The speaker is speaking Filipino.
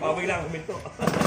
Babay lang, huminto.